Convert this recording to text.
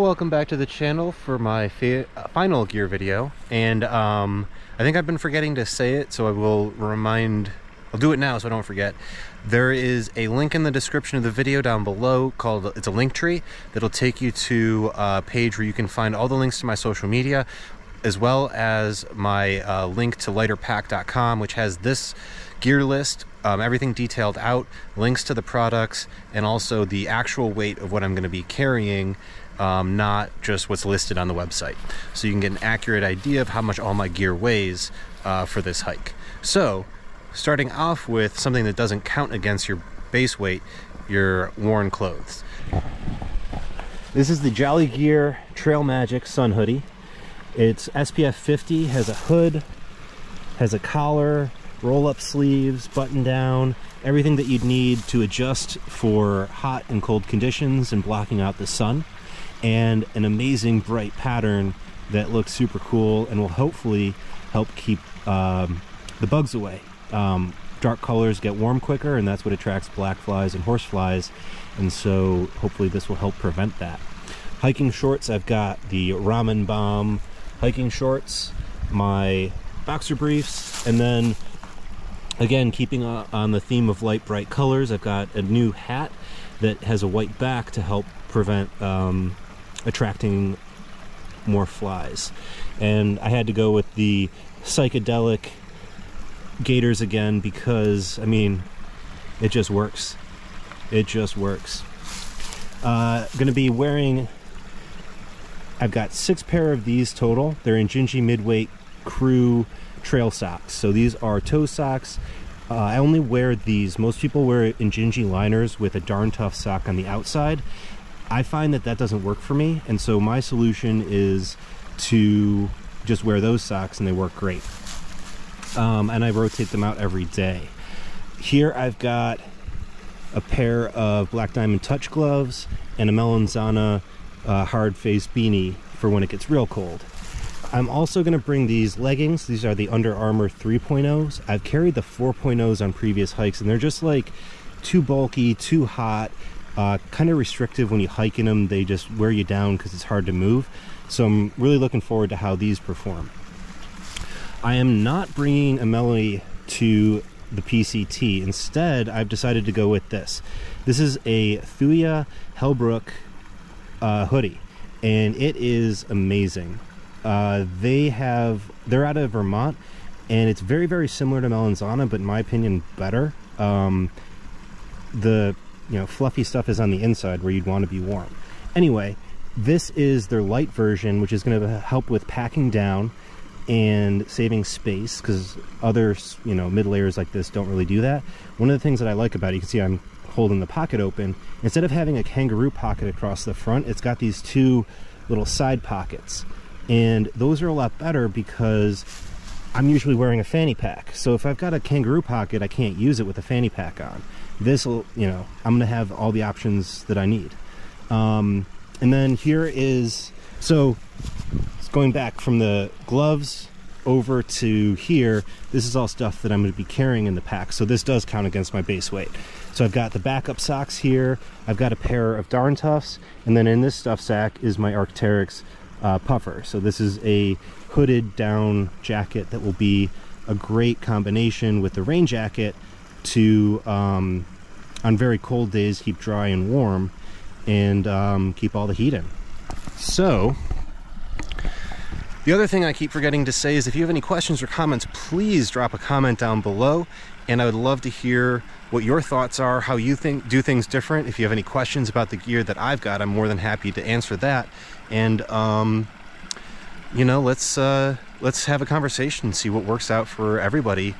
welcome back to the channel for my final gear video. And um, I think I've been forgetting to say it so I will remind I'll do it now so I don't forget. There is a link in the description of the video down below called it's a link tree that'll take you to a page where you can find all the links to my social media as well as my uh, link to lighterpack.com which has this gear list um, everything detailed out links to the products and also the actual weight of what I'm going to be carrying um, not just what's listed on the website. So you can get an accurate idea of how much all my gear weighs uh, for this hike. So starting off with something that doesn't count against your base weight, your worn clothes. This is the Jolly Gear Trail Magic Sun Hoodie. It's SPF 50, has a hood, has a collar, roll-up sleeves, button down, everything that you'd need to adjust for hot and cold conditions and blocking out the sun and an amazing bright pattern that looks super cool and will hopefully help keep um, the bugs away. Um, dark colors get warm quicker and that's what attracts black flies and horse flies and so hopefully this will help prevent that. Hiking shorts, I've got the Ramen Bomb hiking shorts, my boxer briefs, and then again keeping on the theme of light bright colors, I've got a new hat that has a white back to help prevent um, attracting more flies. And I had to go with the psychedelic gaiters again because, I mean, it just works. It just works. Uh, gonna be wearing, I've got six pair of these total. They're in Injinji Midweight Crew trail socks. So these are toe socks. Uh, I only wear these. Most people wear Injinji liners with a darn tough sock on the outside. I find that that doesn't work for me, and so my solution is to just wear those socks, and they work great. Um, and I rotate them out every day. Here I've got a pair of Black Diamond Touch gloves and a Melanzana uh, hard face beanie for when it gets real cold. I'm also going to bring these leggings. These are the Under Armour 3.0s. I've carried the 4.0s on previous hikes, and they're just like too bulky, too hot, uh, kind of restrictive when you hike in them. They just wear you down because it's hard to move. So I'm really looking forward to how these perform. I am not bringing a Melody to the PCT. Instead, I've decided to go with this. This is a Thuya Hellbrook uh, hoodie, and it is amazing. Uh, they have they're out of Vermont, and it's very very similar to Melanzana, but in my opinion, better. Um, the you know, fluffy stuff is on the inside where you'd want to be warm. Anyway, this is their light version, which is going to help with packing down and saving space because other, you know, mid layers like this don't really do that. One of the things that I like about it, you can see I'm holding the pocket open. Instead of having a kangaroo pocket across the front, it's got these two little side pockets. And those are a lot better because I'm usually wearing a fanny pack. So if I've got a kangaroo pocket, I can't use it with a fanny pack on. This will, you know, I'm going to have all the options that I need. Um, and then here is, so it's going back from the gloves over to here, this is all stuff that I'm going to be carrying in the pack. So this does count against my base weight. So I've got the backup socks here. I've got a pair of Darn Toughs. And then in this stuff sack is my Arc'teryx uh, puffer. So this is a hooded down jacket that will be a great combination with the rain jacket to um, on very cold days keep dry and warm and um, keep all the heat in. So the other thing I keep forgetting to say is if you have any questions or comments, please drop a comment down below. And I would love to hear what your thoughts are, how you think do things different. If you have any questions about the gear that I've got, I'm more than happy to answer that. And um, you know, let's uh, let's have a conversation, see what works out for everybody